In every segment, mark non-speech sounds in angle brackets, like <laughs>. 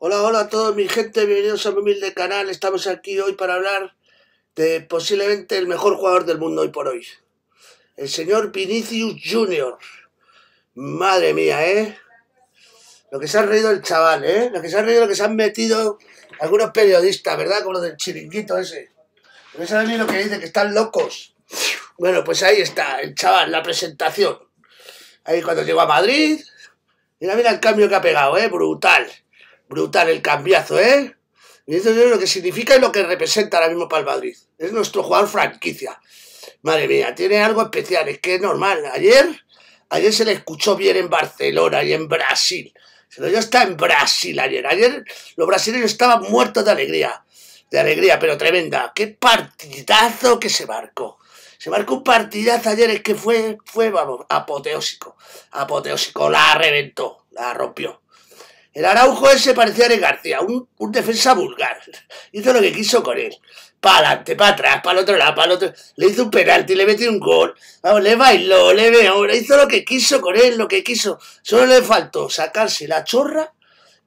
Hola, hola a todos mi gente, bienvenidos a mi humilde canal. Estamos aquí hoy para hablar de posiblemente el mejor jugador del mundo hoy por hoy. El señor Vinicius Junior. Madre mía, ¿eh? Lo que se ha reído el chaval, ¿eh? Lo que se ha reído, lo que se han metido algunos periodistas, ¿verdad? Como lo del chiringuito ese. No saben ni lo que dice, que están locos. Bueno, pues ahí está, el chaval, la presentación. Ahí cuando llegó a Madrid. Mira, mira el cambio que ha pegado, ¿eh? Brutal. Brutal el cambiazo, ¿eh? Y eso es lo que significa y lo que representa ahora mismo para el Madrid. Es nuestro jugador franquicia. Madre mía, tiene algo especial, es que es normal. Ayer, ayer se le escuchó bien en Barcelona y en Brasil. Se lo dio hasta en Brasil ayer. Ayer los brasileños estaban muertos de alegría. De alegría, pero tremenda. Qué partidazo que se marcó. Se marcó un partidazo ayer, es que fue, fue, vamos, apoteósico. Apoteósico, la reventó, la rompió. El Araujo ese parecía de García, un, un, defensa vulgar. Hizo lo que quiso con él. Para adelante, para atrás, para el otro lado, para el otro. Le hizo un penalti, le metió un gol. Vamos, le bailó, le veo. Hizo lo que quiso con él, lo que quiso. Solo le faltó sacarse la chorra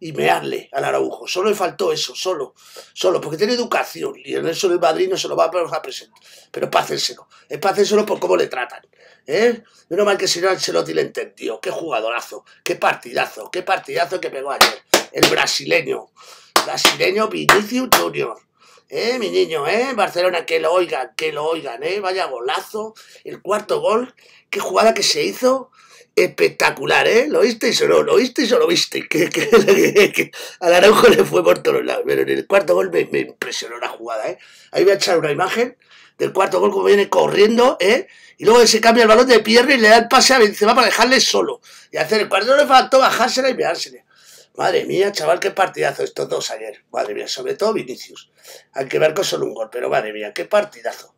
y mearle al Araujo. Solo le faltó eso, solo. Solo, porque tiene educación. Y en eso el Madrid no se lo va a presentar. Pero hacérselo. Es hacérselo por cómo le tratan. ¿Eh? Menos mal que si no Ancelotti le entendió. Qué jugadorazo, qué partidazo, qué partidazo que pegó ayer. El brasileño. Brasileño Vinicius Junior. ¿Eh, mi niño, eh? Barcelona, que lo oigan, que lo oigan, ¿eh? Vaya golazo. El cuarto gol. Qué jugada que se hizo. Espectacular, ¿eh? ¿Lo visteis o no? ¿Lo visteis o lo visteis? <laughs> Que, que, que, al Araujo le fue por todos lados. Pero en el cuarto gol me, impresionó la jugada, ¿eh? Ahí voy a echar una imagen del cuarto gol como viene corriendo, ¿eh? Y luego se cambia el balón de pierna y le da el pase a Benzema para dejarle solo. Y hacer el cuarto le faltó bajársela y mirársela. Madre mía, chaval, qué partidazo estos dos ayer. Madre mía, sobre todo Vinicius. Aunque Marco solo un gol, pero madre mía, qué partidazo.